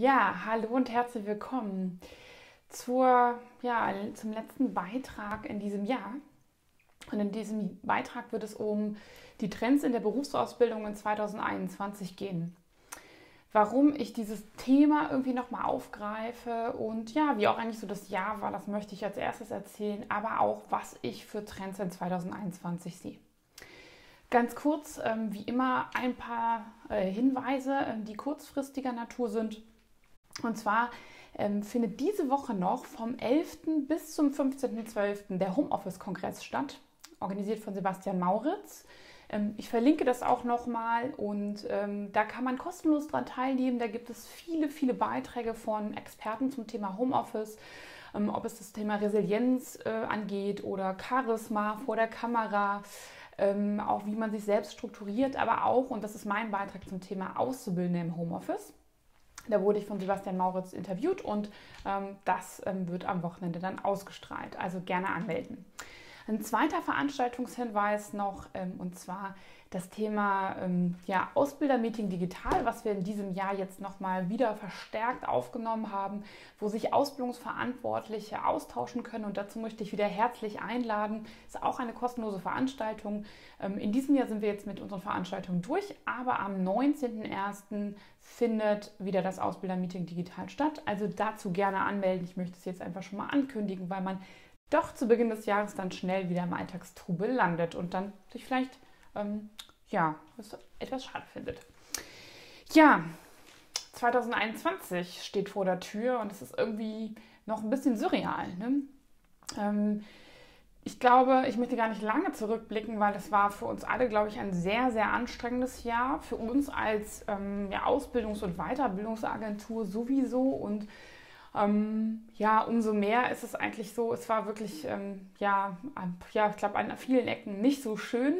Ja, hallo und herzlich willkommen zur, ja, zum letzten Beitrag in diesem Jahr. Und in diesem Beitrag wird es um die Trends in der Berufsausbildung in 2021 gehen. Warum ich dieses Thema irgendwie nochmal aufgreife und ja, wie auch eigentlich so das Jahr war, das möchte ich als erstes erzählen, aber auch, was ich für Trends in 2021 sehe. Ganz kurz, ähm, wie immer, ein paar äh, Hinweise, äh, die kurzfristiger Natur sind. Und zwar ähm, findet diese Woche noch vom 11. bis zum 15.12. der Homeoffice-Kongress statt, organisiert von Sebastian Mauritz. Ähm, ich verlinke das auch nochmal und ähm, da kann man kostenlos dran teilnehmen. Da gibt es viele, viele Beiträge von Experten zum Thema Homeoffice. Ähm, ob es das Thema Resilienz äh, angeht oder Charisma vor der Kamera, ähm, auch wie man sich selbst strukturiert, aber auch, und das ist mein Beitrag zum Thema Auszubildende im Homeoffice. Da wurde ich von Sebastian Mauritz interviewt und ähm, das ähm, wird am Wochenende dann ausgestrahlt. Also gerne anmelden. Ein zweiter Veranstaltungshinweis noch, ähm, und zwar das Thema ähm, ja, Ausbildermeeting digital, was wir in diesem Jahr jetzt nochmal wieder verstärkt aufgenommen haben, wo sich Ausbildungsverantwortliche austauschen können. Und dazu möchte ich wieder herzlich einladen. Ist auch eine kostenlose Veranstaltung. Ähm, in diesem Jahr sind wir jetzt mit unseren Veranstaltungen durch, aber am 19.01. findet wieder das Ausbildermeeting digital statt. Also dazu gerne anmelden. Ich möchte es jetzt einfach schon mal ankündigen, weil man doch zu Beginn des Jahres dann schnell wieder im Alltagstrubel landet und dann sich vielleicht ähm, ja, etwas schade findet. Ja, 2021 steht vor der Tür und es ist irgendwie noch ein bisschen surreal. Ne? Ähm, ich glaube, ich möchte gar nicht lange zurückblicken, weil es war für uns alle, glaube ich, ein sehr, sehr anstrengendes Jahr. Für uns als ähm, ja, Ausbildungs- und Weiterbildungsagentur sowieso. Und ähm, ja, umso mehr ist es eigentlich so, es war wirklich, ähm, ja, ja, ich glaube, an vielen Ecken nicht so schön.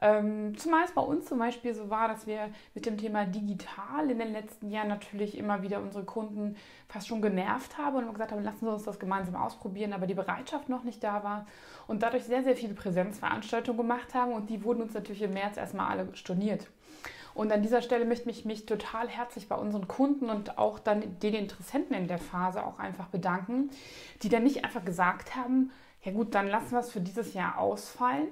Ähm, zumal es bei uns zum Beispiel so war, dass wir mit dem Thema digital in den letzten Jahren natürlich immer wieder unsere Kunden fast schon genervt haben und gesagt haben, lassen Sie uns das gemeinsam ausprobieren, aber die Bereitschaft noch nicht da war und dadurch sehr, sehr viele Präsenzveranstaltungen gemacht haben und die wurden uns natürlich im März erstmal alle storniert. Und an dieser Stelle möchte ich mich total herzlich bei unseren Kunden und auch dann den Interessenten in der Phase auch einfach bedanken, die dann nicht einfach gesagt haben, ja gut, dann lassen wir es für dieses Jahr ausfallen,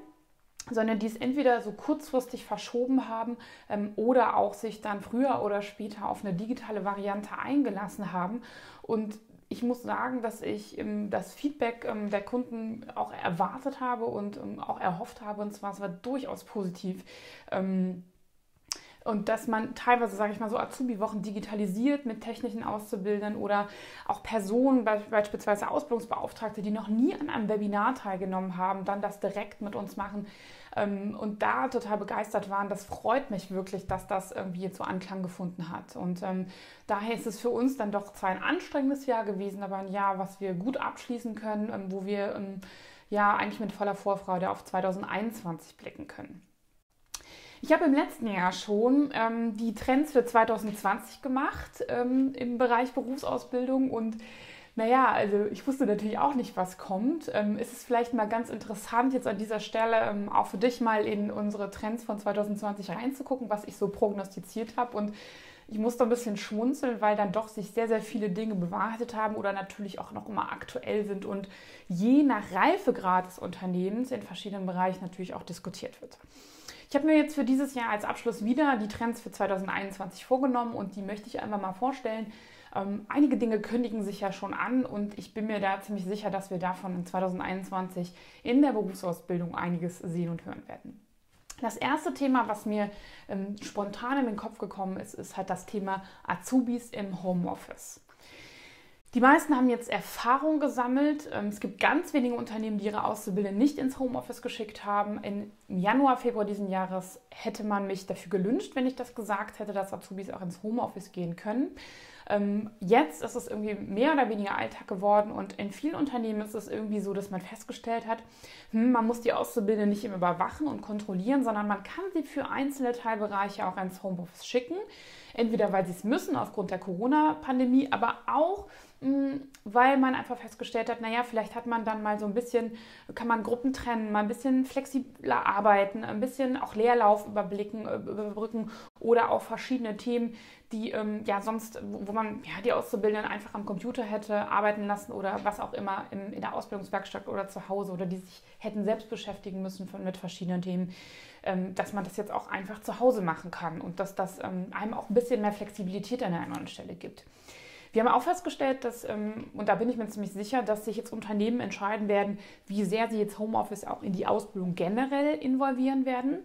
sondern die es entweder so kurzfristig verschoben haben ähm, oder auch sich dann früher oder später auf eine digitale Variante eingelassen haben. Und ich muss sagen, dass ich ähm, das Feedback ähm, der Kunden auch erwartet habe und ähm, auch erhofft habe. Und zwar, es war durchaus positiv. Und dass man teilweise, sage ich mal, so Azubi-Wochen digitalisiert mit technischen Auszubildenden oder auch Personen, beispielsweise Ausbildungsbeauftragte, die noch nie an einem Webinar teilgenommen haben, dann das direkt mit uns machen ähm, und da total begeistert waren. Das freut mich wirklich, dass das irgendwie jetzt so Anklang gefunden hat. Und ähm, daher ist es für uns dann doch zwar ein anstrengendes Jahr gewesen, aber ein Jahr, was wir gut abschließen können, ähm, wo wir ähm, ja eigentlich mit voller Vorfreude auf 2021 blicken können. Ich habe im letzten Jahr schon ähm, die Trends für 2020 gemacht ähm, im Bereich Berufsausbildung und naja, also ich wusste natürlich auch nicht, was kommt. Ähm, ist es vielleicht mal ganz interessant, jetzt an dieser Stelle ähm, auch für dich mal in unsere Trends von 2020 reinzugucken, was ich so prognostiziert habe. Und ich musste ein bisschen schmunzeln, weil dann doch sich sehr, sehr viele Dinge bewahrheitet haben oder natürlich auch noch immer aktuell sind und je nach Reifegrad des Unternehmens in verschiedenen Bereichen natürlich auch diskutiert wird. Ich habe mir jetzt für dieses Jahr als Abschluss wieder die Trends für 2021 vorgenommen und die möchte ich einfach mal vorstellen. Ähm, einige Dinge kündigen sich ja schon an und ich bin mir da ziemlich sicher, dass wir davon in 2021 in der Berufsausbildung einiges sehen und hören werden. Das erste Thema, was mir ähm, spontan in den Kopf gekommen ist, ist halt das Thema Azubis im Homeoffice. Die meisten haben jetzt Erfahrung gesammelt. Ähm, es gibt ganz wenige Unternehmen, die ihre Auszubildenden nicht ins Homeoffice geschickt haben. Im Januar, Februar diesen Jahres hätte man mich dafür gelünscht, wenn ich das gesagt hätte, dass Azubis auch ins Homeoffice gehen können. Ähm, jetzt ist es irgendwie mehr oder weniger Alltag geworden und in vielen Unternehmen ist es irgendwie so, dass man festgestellt hat, hm, man muss die Auszubildenden nicht immer überwachen und kontrollieren, sondern man kann sie für einzelne Teilbereiche auch ins Homeoffice schicken. Entweder weil sie es müssen aufgrund der Corona-Pandemie, aber auch weil man einfach festgestellt hat, naja, vielleicht hat man dann mal so ein bisschen, kann man Gruppen trennen, mal ein bisschen flexibler arbeiten, ein bisschen auch Leerlauf überblicken, äh, überbrücken oder auch verschiedene Themen, die ähm, ja sonst, wo man ja, die Auszubildenden einfach am Computer hätte arbeiten lassen oder was auch immer im, in der Ausbildungswerkstatt oder zu Hause oder die sich hätten selbst beschäftigen müssen von, mit verschiedenen Themen, ähm, dass man das jetzt auch einfach zu Hause machen kann und dass das ähm, einem auch ein bisschen mehr Flexibilität an der anderen Stelle gibt. Wir haben auch festgestellt, dass, ähm, und da bin ich mir ziemlich sicher, dass sich jetzt Unternehmen entscheiden werden, wie sehr sie jetzt Homeoffice auch in die Ausbildung generell involvieren werden.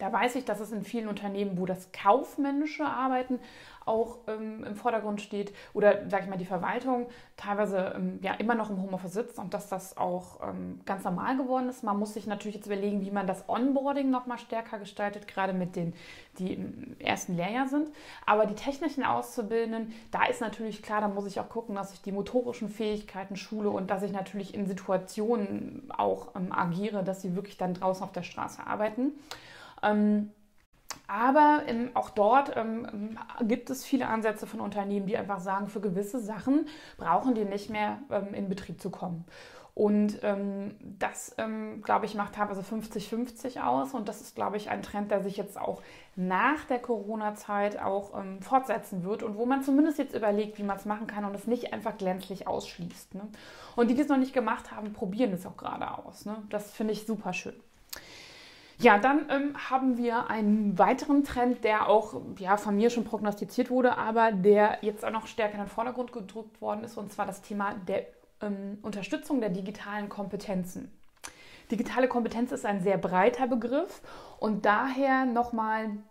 Da weiß ich, dass es in vielen Unternehmen, wo das kaufmännische Arbeiten auch ähm, im Vordergrund steht oder, sage ich mal, die Verwaltung teilweise ähm, ja immer noch im Homeoffice sitzt und dass das auch ähm, ganz normal geworden ist. Man muss sich natürlich jetzt überlegen, wie man das Onboarding noch mal stärker gestaltet, gerade mit denen, die im ersten Lehrjahr sind. Aber die technischen Auszubildenden, da ist natürlich klar, da muss ich auch gucken, dass ich die motorischen Fähigkeiten schule und dass ich natürlich in Situationen auch ähm, agiere, dass sie wirklich dann draußen auf der Straße arbeiten. Ähm, aber ähm, auch dort ähm, gibt es viele Ansätze von Unternehmen, die einfach sagen, für gewisse Sachen brauchen die nicht mehr ähm, in Betrieb zu kommen. Und ähm, das, ähm, glaube ich, macht teilweise 50-50 aus. Und das ist, glaube ich, ein Trend, der sich jetzt auch nach der Corona-Zeit auch fortsetzen wird und wo man zumindest jetzt überlegt, wie man es machen kann und es nicht einfach glänzlich ausschließt. Ne? Und die, die es noch nicht gemacht haben, probieren es auch gerade aus. Ne? Das finde ich super schön. Ja, dann ähm, haben wir einen weiteren Trend, der auch ja, von mir schon prognostiziert wurde, aber der jetzt auch noch stärker in den Vordergrund gedrückt worden ist, und zwar das Thema der ähm, Unterstützung der digitalen Kompetenzen. Digitale Kompetenz ist ein sehr breiter Begriff und daher nochmal hm,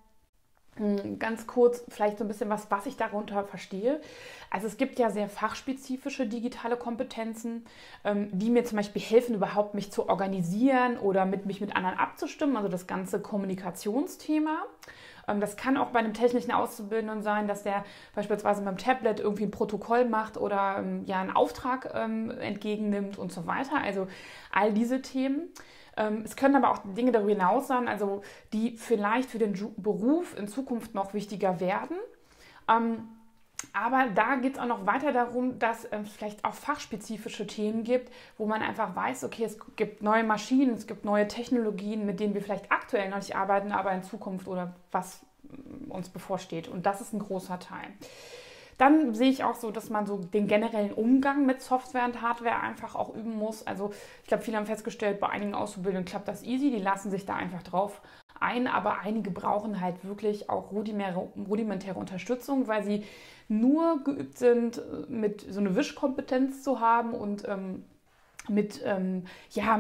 ganz kurz vielleicht so ein bisschen was, was ich darunter verstehe. Also es gibt ja sehr fachspezifische digitale Kompetenzen, ähm, die mir zum Beispiel helfen, überhaupt mich zu organisieren oder mit mich mit anderen abzustimmen, also das ganze Kommunikationsthema. Ähm, das kann auch bei einem technischen Auszubildenden sein, dass der beispielsweise mit dem Tablet irgendwie ein Protokoll macht oder ähm, ja einen Auftrag entgegennimmt und so weiter. Also all diese Themen. Ähm, es können aber auch Dinge darüber hinaus sein, also die vielleicht für den Beruf in Zukunft noch wichtiger werden. Ähm, aber da geht es auch noch weiter darum, dass es vielleicht auch fachspezifische Themen gibt, wo man einfach weiß, okay, es gibt neue Maschinen, es gibt neue Technologien, mit denen wir vielleicht aktuell noch nicht arbeiten, aber in Zukunft oder was uns bevorsteht. Und das ist ein großer Teil. Dann sehe ich auch so, dass man so den generellen Umgang mit Software und Hardware einfach auch üben muss. Also ich glaube, viele haben festgestellt, bei einigen Auszubildenden klappt das easy, die lassen sich da einfach drauf ein, aber einige brauchen halt wirklich auch rudimentäre, Unterstützung, weil sie nur geübt sind, mit so eine Wischkompetenz zu haben und ähm, mit, ähm, ja,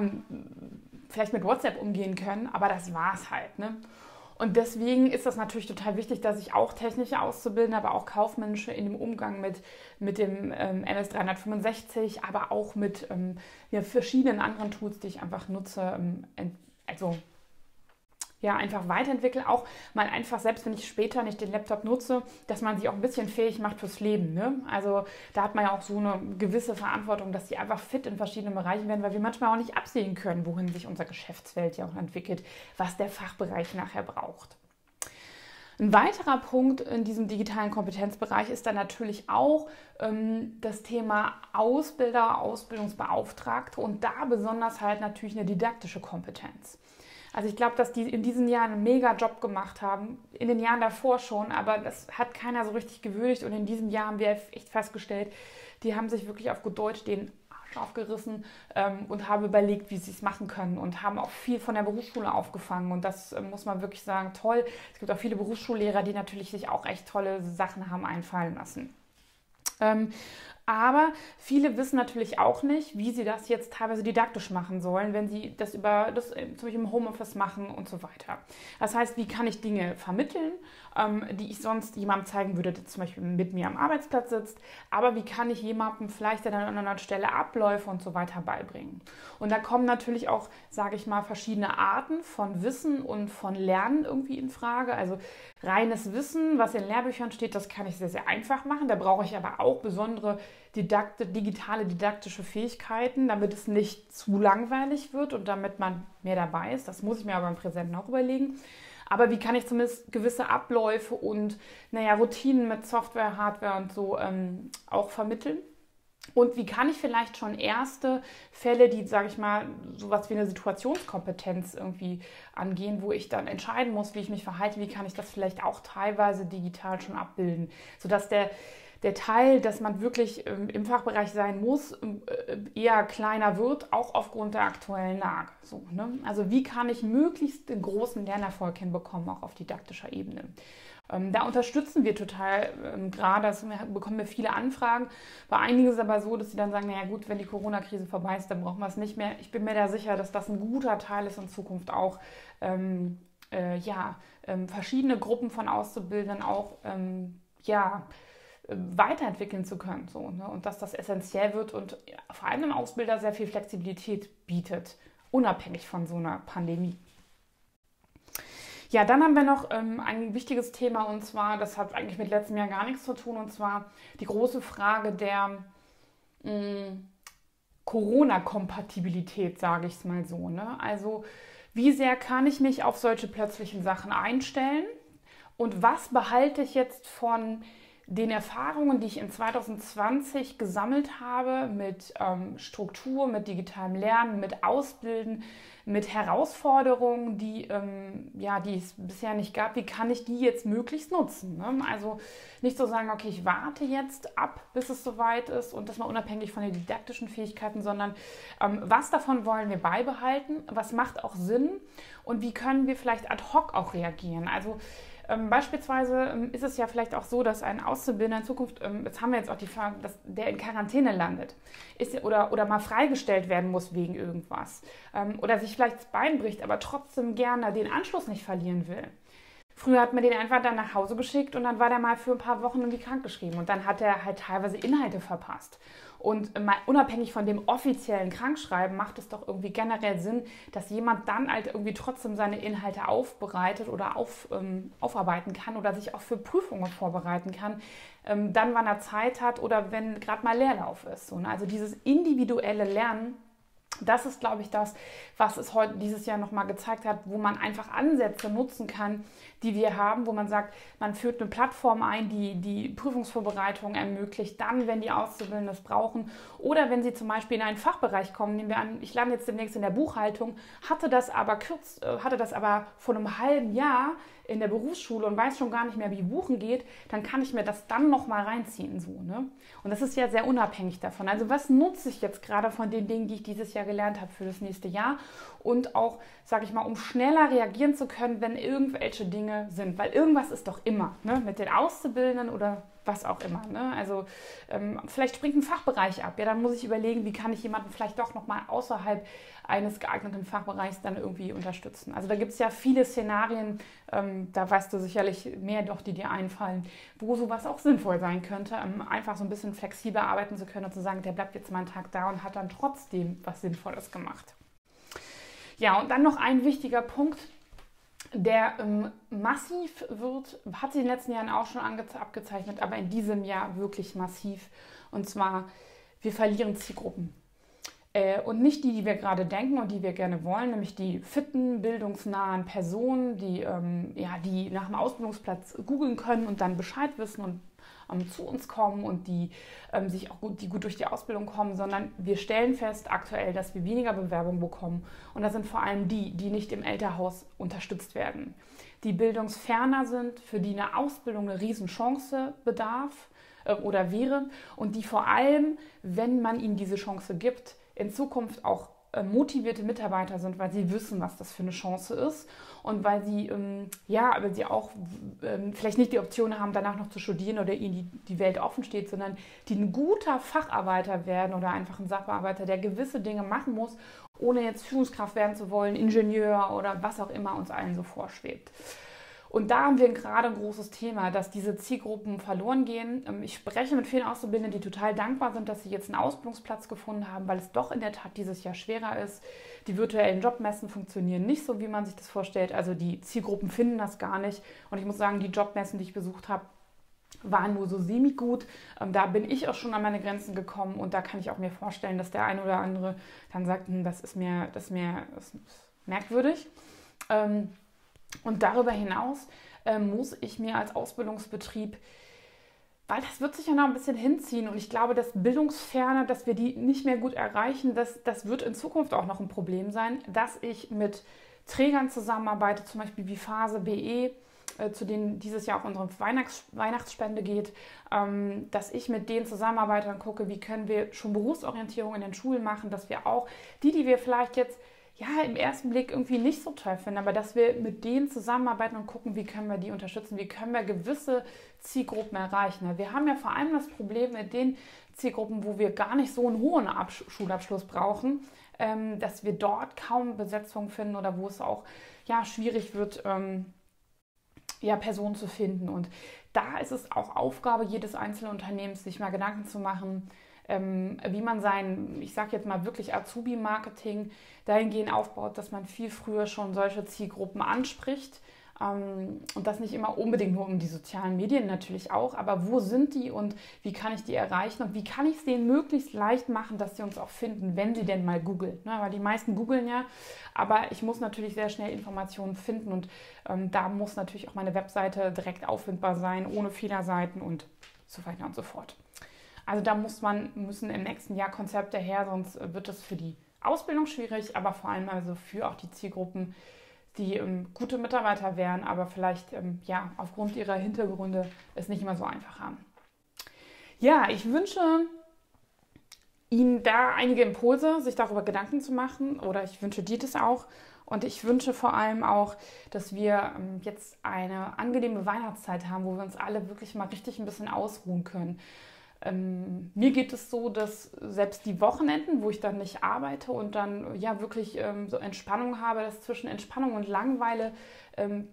vielleicht mit WhatsApp umgehen können, aber das war es halt. Ne? Und deswegen ist das natürlich total wichtig, dass ich auch technische Auszubildende, aber auch kaufmännische in dem Umgang mit, mit dem ähm, MS365, aber auch mit ähm, ja, verschiedenen anderen Tools, die ich einfach nutze, ähm, also ja, einfach weiterentwickeln. Auch mal einfach, selbst wenn ich später nicht den Laptop nutze, dass man sich auch ein bisschen fähig macht fürs Leben. Ne? Also da hat man ja auch so eine gewisse Verantwortung, dass die einfach fit in verschiedenen Bereichen werden, weil wir manchmal auch nicht absehen können, wohin sich unser Geschäftsfeld ja auch entwickelt, was der Fachbereich nachher braucht. Ein weiterer Punkt in diesem digitalen Kompetenzbereich ist dann natürlich auch ähm, das Thema Ausbilder, Ausbildungsbeauftragte und da besonders halt natürlich eine didaktische Kompetenz. Also ich glaube, dass die in diesen Jahren einen mega Job gemacht haben, in den Jahren davor schon, aber das hat keiner so richtig gewürdigt und in diesem Jahr haben wir echt festgestellt, die haben sich wirklich auf gut Deutsch den Arsch aufgerissen ähm, und haben überlegt, wie sie es machen können und haben auch viel von der Berufsschule aufgefangen und das äh, muss man wirklich sagen, toll. Es gibt auch viele Berufsschullehrer, die natürlich sich auch echt tolle Sachen haben einfallen lassen. Ähm, aber viele wissen natürlich auch nicht, wie sie das jetzt teilweise didaktisch machen sollen, wenn sie das über das äh, zum Beispiel im Homeoffice machen und so weiter. Das heißt, wie kann ich Dinge vermitteln, ähm, die ich sonst jemandem zeigen würde, der zum Beispiel mit mir am Arbeitsplatz sitzt, aber wie kann ich jemandem vielleicht an einer anderen Stelle Abläufe und so weiter beibringen. Und da kommen natürlich auch, sage ich mal, verschiedene Arten von Wissen und von Lernen irgendwie in Frage. Also reines Wissen, was in Lehrbüchern steht, das kann ich sehr, sehr einfach machen. Da brauche ich aber auch besondere didakte, digitale didaktische Fähigkeiten, damit es nicht zu langweilig wird und damit man mehr dabei ist. Das muss ich mir aber im Präsenten auch überlegen. Aber wie kann ich zumindest gewisse Abläufe und naja, Routinen mit Software, Hardware und so ähm, auch vermitteln? Und wie kann ich vielleicht schon erste Fälle, die, sage ich mal, sowas wie eine Situationskompetenz irgendwie angehen, wo ich dann entscheiden muss, wie ich mich verhalte, wie kann ich das vielleicht auch teilweise digital schon abbilden, sodass der, der Teil, dass man wirklich ähm, im Fachbereich sein muss, ähm, äh, eher kleiner wird, auch aufgrund der aktuellen Lage. So, ne? Also wie kann ich möglichst den großen Lernerfolg hinbekommen, auch auf didaktischer Ebene. Ähm, da unterstützen wir total gerade, das bekommen wir viele Anfragen. Bei einigen ist es aber so, dass sie dann sagen, naja gut, wenn die Corona-Krise vorbei ist, dann brauchen wir es nicht mehr. Ich bin mir da sicher, dass das ein guter Teil ist in Zukunft auch, ähm, äh, ja, ähm, verschiedene Gruppen von Auszubildenden auch, ähm, ja, weiterentwickeln zu können. So, ne? Und dass das essentiell wird und vor allem im Ausbilder sehr viel Flexibilität bietet, unabhängig von so einer Pandemie. Ja, dann haben wir noch ähm, ein wichtiges Thema und zwar, das hat eigentlich mit letztem Jahr gar nichts zu tun, und zwar die große Frage der mm, Corona-Kompatibilität, sage ich es mal so. Ne? Also wie sehr kann ich mich auf solche plötzlichen Sachen einstellen und was behalte ich jetzt von den Erfahrungen, die ich in 2020 gesammelt habe mit ähm, Struktur, mit digitalem Lernen, mit Ausbilden, mit Herausforderungen, die, ähm, ja, die es bisher nicht gab, wie kann ich die jetzt möglichst nutzen? Ne? Also nicht so sagen, okay, ich warte jetzt ab, bis es soweit ist und das mal unabhängig von den didaktischen Fähigkeiten, sondern ähm, was davon wollen wir beibehalten, was macht auch Sinn und wie können wir vielleicht ad hoc auch reagieren? Also beispielsweise ähm, ist es ja vielleicht auch so, dass ein Auszubildender in Zukunft, ähm, jetzt haben wir jetzt auch die Frage, dass der in Quarantäne landet ist, oder, oder mal freigestellt werden muss wegen irgendwas ähm, oder sich vielleicht das Bein bricht, aber trotzdem gerne den Anschluss nicht verlieren will. Früher hat man den einfach dann nach Hause geschickt und dann war der mal für ein paar Wochen irgendwie krankgeschrieben und dann hat er halt teilweise Inhalte verpasst. Und mal unabhängig von dem offiziellen Krankschreiben macht es doch irgendwie generell Sinn, dass jemand dann halt irgendwie trotzdem seine Inhalte aufbereitet oder auf, ähm, aufarbeiten kann oder sich auch für Prüfungen vorbereiten kann, ähm, dann wann er Zeit hat oder wenn gerade mal Leerlauf ist. So, ne? Also dieses individuelle Lernen das ist, glaube ich, das, was es heute dieses Jahr nochmal gezeigt hat, wo man einfach Ansätze nutzen kann, die wir haben, wo man sagt, man führt eine Plattform ein, die die Prüfungsvorbereitung ermöglicht, dann, wenn die Auszubildenden das brauchen. Oder wenn sie zum Beispiel in einen Fachbereich kommen, nehmen wir an, ich lande jetzt demnächst in der Buchhaltung, hatte das aber kürz, äh, hatte das aber vor einem halben Jahr in der Berufsschule und weiß schon gar nicht mehr, wie Buchen geht, dann kann ich mir das dann nochmal reinziehen. So, ne? Und das ist ja sehr unabhängig davon. Also was nutze ich jetzt gerade von den Dingen, die ich dieses Jahr gelernt habe für das nächste Jahr und auch, sage ich mal, um schneller reagieren zu können, wenn irgendwelche Dinge sind. Weil irgendwas ist doch immer, ne? mit den Auszubildenden oder was auch immer. Ne? Also ähm, vielleicht springt ein Fachbereich ab. Ja, dann muss ich überlegen, wie kann ich jemanden vielleicht doch nochmal außerhalb eines geeigneten Fachbereichs dann irgendwie unterstützen. Also da gibt es ja viele Szenarien, ähm, da weißt du sicherlich mehr doch, die dir einfallen, wo sowas auch sinnvoll sein könnte, ähm, einfach so ein bisschen flexibler arbeiten zu können und zu sagen, der bleibt jetzt mal einen Tag da und hat dann trotzdem was Sinnvolles gemacht. Ja, und dann noch ein wichtiger Punkt, der ähm, massiv wird, hat sich in den letzten Jahren auch schon abgezeichnet, aber in diesem Jahr wirklich massiv. Und zwar, wir verlieren Zielgruppen. Äh, und nicht die, die wir gerade denken und die wir gerne wollen, nämlich die fitten, bildungsnahen Personen, die, ähm, ja, die nach dem Ausbildungsplatz googeln können und dann Bescheid wissen und ähm, zu uns kommen und die ähm, sich auch gut, die gut durch die Ausbildung kommen, sondern wir stellen fest aktuell, dass wir weniger Bewerbungen bekommen. Und das sind vor allem die, die nicht im Elternhaus unterstützt werden. Die bildungsferner sind, für die eine Ausbildung eine Riesenchance bedarf äh, oder wäre und die vor allem, wenn man ihnen diese Chance gibt, in Zukunft auch äh, motivierte Mitarbeiter sind, weil sie wissen, was das für eine Chance ist und weil sie, ähm, ja, aber sie auch ähm, vielleicht nicht die Option haben, danach noch zu studieren oder ihnen die, die Welt offen steht, sondern die ein guter Facharbeiter werden oder einfach ein Sachbearbeiter, der gewisse Dinge machen muss, ohne jetzt Führungskraft werden zu wollen, Ingenieur oder was auch immer uns allen so vorschwebt. Und da haben wir gerade ein großes Thema, dass diese Zielgruppen verloren gehen. Ähm, ich spreche mit vielen Auszubildenden, die total dankbar sind, dass sie jetzt einen Ausbildungsplatz gefunden haben, weil es doch in der Tat dieses Jahr schwerer ist. Die virtuellen Jobmessen funktionieren nicht so, wie man sich das vorstellt. Also die Zielgruppen finden das gar nicht. Und ich muss sagen, die Jobmessen, die ich besucht habe, waren nur so semi-gut. Ähm, da bin ich auch schon an meine Grenzen gekommen und da kann ich auch mir vorstellen, dass der eine oder andere dann sagt, hm, das ist mir, das ist mir das ist merkwürdig. Ähm, Und darüber hinaus äh, muss ich mir als Ausbildungsbetrieb weil das wird sich ja noch ein bisschen hinziehen und ich glaube, dass Bildungsferne, dass wir die nicht mehr gut erreichen, das, das wird in Zukunft auch noch ein Problem sein, dass ich mit Trägern zusammenarbeite, zum Beispiel wie Phase BE, äh, zu denen dieses Jahr auch unsere Weihnachts Weihnachtsspende geht, ähm, dass ich mit denen zusammenarbeite und gucke, wie können wir schon Berufsorientierung in den Schulen machen, dass wir auch die, die wir vielleicht jetzt ja, im ersten Blick irgendwie nicht so toll finden, aber dass wir mit denen zusammenarbeiten und gucken, wie können wir die unterstützen, wie können wir gewisse Zielgruppen erreichen. Wir haben ja vor allem das Problem mit den Zielgruppen, wo wir gar nicht so einen hohen Absch Schulabschluss brauchen, ähm, dass wir dort kaum Besetzung finden oder wo es auch ja, schwierig wird, ähm, ja, Personen zu finden. Und da ist es auch Aufgabe jedes einzelnen Unternehmens, sich mal Gedanken zu machen, wie man sein, ich sage jetzt mal wirklich Azubi-Marketing dahingehend aufbaut, dass man viel früher schon solche Zielgruppen anspricht. Ähm, und das nicht immer unbedingt nur um die sozialen Medien natürlich auch, aber wo sind die und wie kann ich die erreichen und wie kann ich es denen möglichst leicht machen, dass sie uns auch finden, wenn sie denn mal googeln. Ne? Weil die meisten googeln ja, aber ich muss natürlich sehr schnell Informationen finden und ähm, da muss natürlich auch meine Webseite direkt auffindbar sein, ohne Fehlerseiten und so weiter und so fort. Also da muss man, müssen im nächsten Jahr Konzepte her, sonst wird es für die Ausbildung schwierig, aber vor allem also für auch die Zielgruppen, die ähm, gute Mitarbeiter wären, aber vielleicht ähm, ja aufgrund ihrer Hintergründe es nicht immer so einfach haben. Ja, ich wünsche Ihnen da einige Impulse, sich darüber Gedanken zu machen oder ich wünsche dir das auch. Und ich wünsche vor allem auch, dass wir ähm, jetzt eine angenehme Weihnachtszeit haben, wo wir uns alle wirklich mal richtig ein bisschen ausruhen können. Ähm, mir geht es so, dass selbst die Wochenenden, wo ich dann nicht arbeite und dann ja wirklich ähm, so Entspannung habe, dass zwischen Entspannung und Langeweile ähm,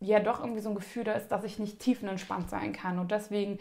ja doch irgendwie so ein Gefühl da ist, dass ich nicht tiefenentspannt sein kann. Und deswegen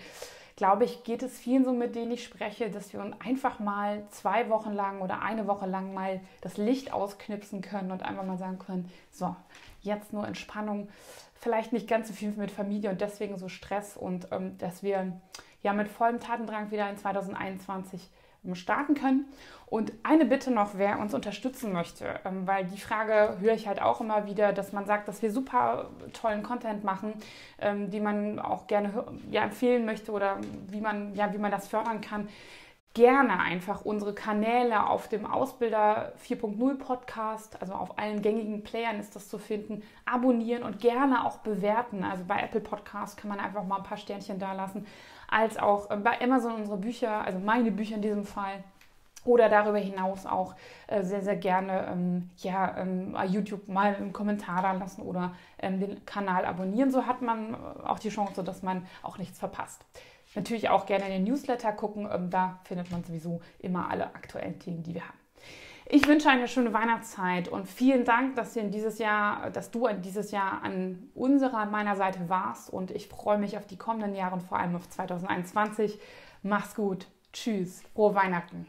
glaube ich, geht es vielen so, mit denen ich spreche, dass wir uns einfach mal zwei Wochen lang oder eine Woche lang mal das Licht ausknipsen können und einfach mal sagen können, so, jetzt nur Entspannung, vielleicht nicht ganz so viel mit Familie und deswegen so Stress und ähm, dass wir ja mit vollem Tatendrang wieder in 2021 ähm, starten können. Und eine Bitte noch, wer uns unterstützen möchte, ähm, weil die Frage höre ich halt auch immer wieder, dass man sagt, dass wir super tollen Content machen, ähm, die man auch gerne ja, empfehlen möchte oder wie man, ja, wie man das fördern kann. Gerne einfach unsere Kanäle auf dem Ausbilder 4.0 Podcast, also auf allen gängigen Playern ist das zu finden, abonnieren und gerne auch bewerten. Also bei Apple Podcast kann man einfach mal ein paar Sternchen da lassen als auch äh, bei Amazon unsere Bücher, also meine Bücher in diesem Fall. Oder darüber hinaus auch äh, sehr, sehr gerne ähm, ja, ähm, YouTube mal einen Kommentar da lassen oder ähm, den Kanal abonnieren. So hat man äh, auch die Chance, dass man auch nichts verpasst. Natürlich auch gerne in den Newsletter gucken. Ähm, da findet man sowieso immer alle aktuellen Themen, die wir haben. Ich wünsche eine schöne Weihnachtszeit und vielen Dank, dass, dieses Jahr, dass du dieses Jahr an unserer, meiner Seite warst und ich freue mich auf die kommenden Jahre und vor allem auf 2021. Mach's gut. Tschüss. Frohe Weihnachten.